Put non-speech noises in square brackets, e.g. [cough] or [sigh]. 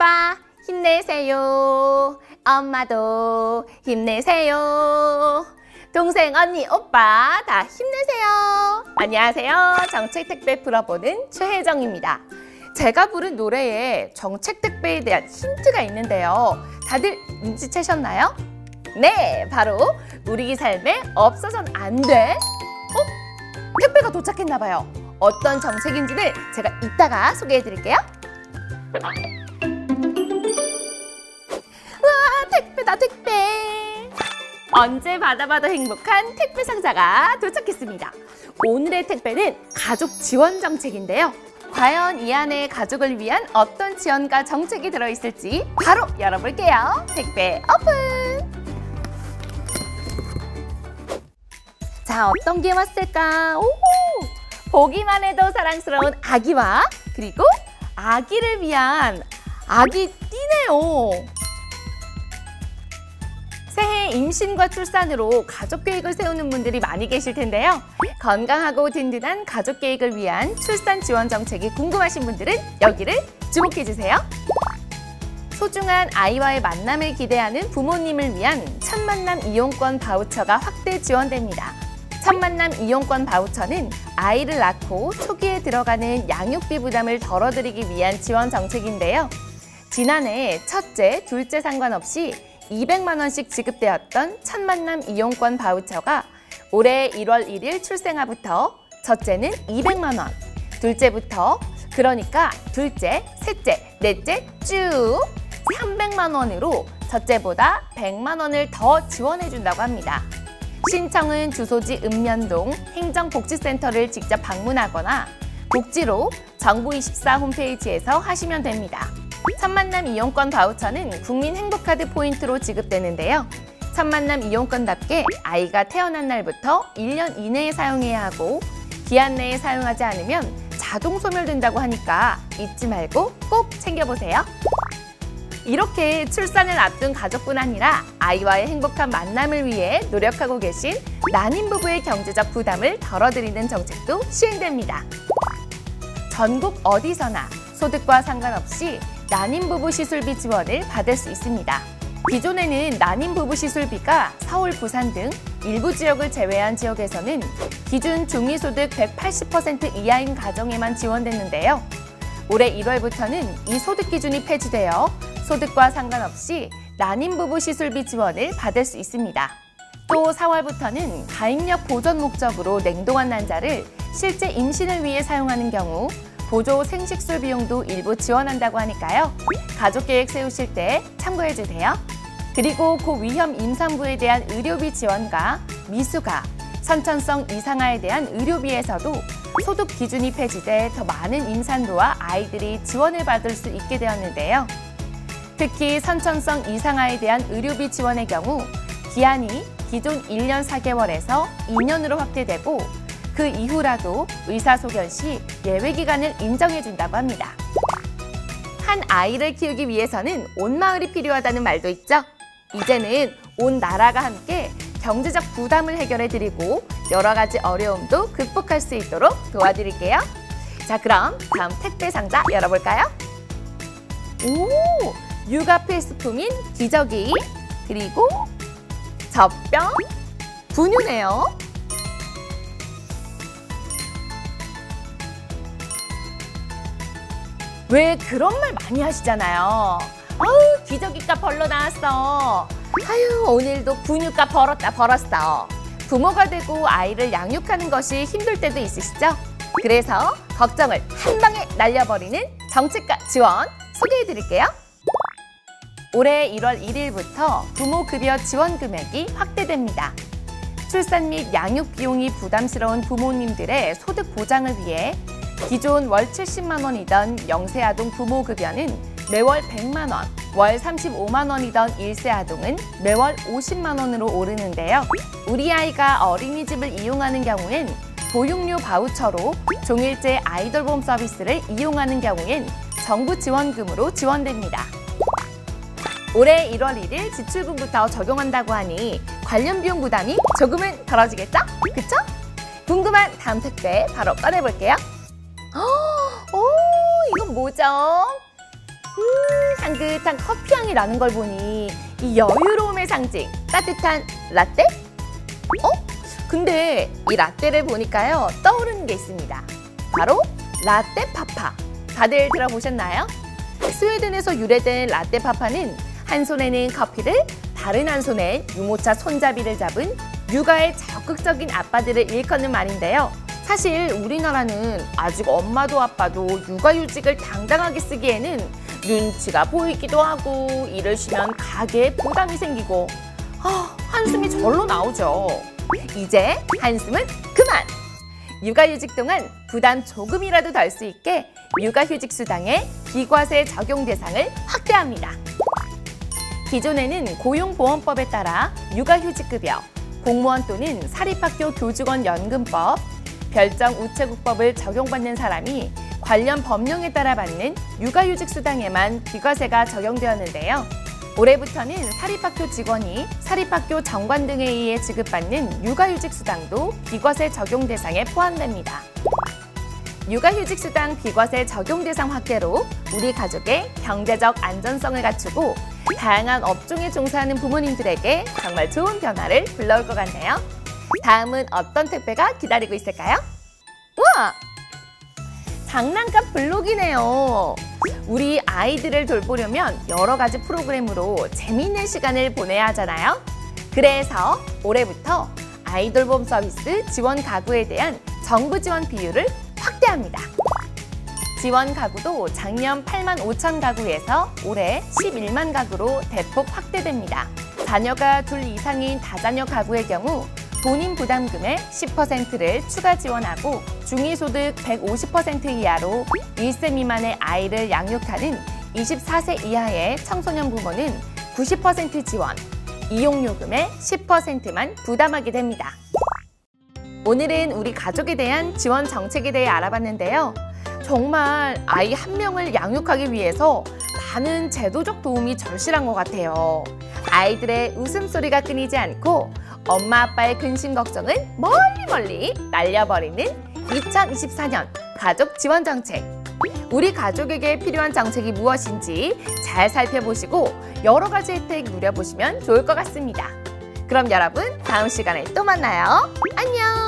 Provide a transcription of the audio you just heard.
아빠 힘내세요. 엄마도 힘내세요. 동생, 언니, 오빠 다 힘내세요. 안녕하세요. 정책 택배 풀어보는 최혜정입니다. 제가 부른 노래에 정책 택배에 대한 힌트가 있는데요. 다들 눈치채셨나요? 네, 바로 우리 삶에 없어선 안 돼. 어? 택배가 도착했나 봐요. 어떤 정책인지는 제가 이따가 소개해 드릴게요. 와, 택배다, 택배. 언제 받아봐도 행복한 택배 상자가 도착했습니다. 오늘의 택배는 가족 지원 정책인데요. 과연 이 안에 가족을 위한 어떤 지원과 정책이 들어있을지 바로 열어볼게요. 택배 오픈! 자, 어떤 게 왔을까? 오! 보기만 해도 사랑스러운 아기와 그리고 아기를 위한 아기 띠네요. 임신과 출산으로 가족 계획을 세우는 분들이 많이 계실 텐데요. 건강하고 든든한 가족 계획을 위한 출산 지원 정책이 궁금하신 분들은 여기를 주목해 주세요. 소중한 아이와의 만남을 기대하는 부모님을 위한 첫 만남 이용권 바우처가 확대 지원됩니다. 첫 만남 이용권 바우처는 아이를 낳고 초기에 들어가는 양육비 부담을 덜어드리기 위한 지원 정책인데요. 지난해 첫째, 둘째 상관없이 200만 원씩 지급되었던 첫 만남 이용권 바우처가 올해 1월 1일 출생아부터 첫째는 200만 원, 둘째부터 그러니까 둘째, 셋째, 넷째 쭉 300만 원으로 첫째보다 100만 원을 더 지원해 준다고 합니다. 신청은 주소지 읍면동 행정복지센터를 직접 방문하거나 복지로 정부24 홈페이지에서 하시면 됩니다. 첫 만남 이용권 바우처는 국민 행복카드 포인트로 지급되는데요. 첫 만남 이용권답게 아이가 태어난 날부터 1년 이내에 사용해야 하고 기한 내에 사용하지 않으면 자동 소멸된다고 하니까 잊지 말고 꼭 챙겨보세요. 이렇게 출산을 앞둔 가족뿐 아니라 아이와의 행복한 만남을 위해 노력하고 계신 난임 부부의 경제적 부담을 덜어드리는 정책도 시행됩니다. 전국 어디서나 소득과 상관없이 난임 부부 시술비 지원을 받을 수 있습니다. 기존에는 난임 부부 시술비가 서울, 부산 등 일부 지역을 제외한 지역에서는 기준 중위소득 180% 이하인 가정에만 지원됐는데요. 올해 1월부터는 이 소득 기준이 폐지되어 소득과 상관없이 난임 부부 시술비 지원을 받을 수 있습니다. 또 4월부터는 가입력 보존 목적으로 냉동한 난자를 실제 임신을 위해 사용하는 경우 보조 생식술 비용도 일부 지원한다고 하니까요. 가족 계획 세우실 때 참고해 주세요. 그리고 고위험 임산부에 대한 의료비 지원과 미수가, 선천성 이상아에 대한 의료비에서도 소득 기준이 폐지돼 더 많은 임산부와 아이들이 지원을 받을 수 있게 되었는데요. 특히 선천성 이상아에 대한 의료비 지원의 경우 기한이 기존 1년 4개월에서 2년으로 확대되고 그 이후라도 의사소견 시 예외기간을 인정해준다고 합니다. 한 아이를 키우기 위해서는 온 마을이 필요하다는 말도 있죠. 이제는 온 나라가 함께 경제적 부담을 해결해드리고 여러 가지 어려움도 극복할 수 있도록 도와드릴게요. 자, 그럼 다음 택배 상자 열어볼까요? 오! 육아 필수품인 기저귀, 그리고 젖병, 분유네요. 왜 그런 말 많이 하시잖아요. 아우 기저귀값 벌러 나왔어. 아유 오늘도 분유값 벌었다 벌었어. 부모가 되고 아이를 양육하는 것이 힘들 때도 있으시죠? 그래서 걱정을 한 방에 날려버리는 정책과 지원 소개해 드릴게요. 올해 1월 1일부터 부모 급여 지원 금액이 확대됩니다. 출산 및 양육 비용이 부담스러운 부모님들의 소득 보장을 위해 기존 월 70만 원이던 영세 아동 부모 급여는 매월 100만 원, 월 35만 원이던 1세 아동은 매월 50만 원으로 오르는데요. 우리 아이가 어린이집을 이용하는 경우엔 보육료 바우처로 종일제 아이돌봄 서비스를 이용하는 경우엔 정부 지원금으로 지원됩니다. 올해 1월 1일 지출금부터 적용한다고 하니 관련 비용 부담이 조금은 덜어지겠죠? 그쵸? 궁금한 다음 택배 바로 꺼내볼게요. [gasps] 오, 이건 뭐죠? 음, 향긋한 커피 향이 나는 걸 보니 이 여유로움의 상징 따뜻한 라떼? 어? 근데 이 라떼를 보니까요 떠오르는 게 있습니다. 바로 라떼 파파. 다들 들어보셨나요? 스웨덴에서 유래된 라떼 파파는 한 손에는 커피를 다른 한 손엔 유모차 손잡이를 잡은 육아에 적극적인 아빠들을 일컫는 말인데요. 사실 우리나라는 아직 엄마도 아빠도 육아휴직을 당당하게 쓰기에는 눈치가 보이기도 하고 일을 쉬면 가게에 부담이 생기고 아, 한숨이 절로 나오죠. 이제 한숨은 그만! 육아휴직 동안 부담 조금이라도 덜 수 있게 육아휴직 수당의 비과세 적용 대상을 확대합니다. 기존에는 고용보험법에 따라 육아휴직급여, 공무원 또는 사립학교 교직원 연금법, 별정 우체국법을 적용받는 사람이 관련 법령에 따라 받는 육아휴직 수당에만 비과세가 적용되었는데요. 올해부터는 사립학교 직원이 사립학교 정관 등에 의해 지급받는 육아휴직 수당도 비과세 적용 대상에 포함됩니다. 육아휴직 수당 비과세 적용 대상 확대로 우리 가족의 경제적 안전성을 갖추고 다양한 업종에 종사하는 부모님들에게 정말 좋은 변화를 불러올 것 같네요. 다음은 어떤 택배가 기다리고 있을까요? 우와! 장난감 블록이네요. 우리 아이들을 돌보려면 여러 가지 프로그램으로 재미있는 시간을 보내야 하잖아요. 그래서 올해부터 아이돌봄 서비스 지원 가구에 대한 정부 지원 비율을 확대합니다. 지원 가구도 작년 8만 5천 가구에서 올해 11만 가구로 대폭 확대됩니다. 자녀가 둘 이상인 다자녀 가구의 경우 본인 부담금의 10%를 추가 지원하고 중위소득 150% 이하로 1세 미만의 아이를 양육하는 24세 이하의 청소년 부모는 90% 지원, 이용요금의 10%만 부담하게 됩니다. 오늘은 우리 가족에 대한 지원 정책에 대해 알아봤는데요. 정말 아이 한 명을 양육하기 위해서 많은 제도적 도움이 절실한 것 같아요. 아이들의 웃음소리가 끊이지 않고 엄마 아빠의 근심 걱정을 멀리 멀리 날려버리는 2024년 가족 지원 정책. 우리 가족에게 필요한 정책이 무엇인지 잘 살펴보시고 여러 가지 혜택 누려보시면 좋을 것 같습니다. 그럼 여러분 다음 시간에 또 만나요. 안녕!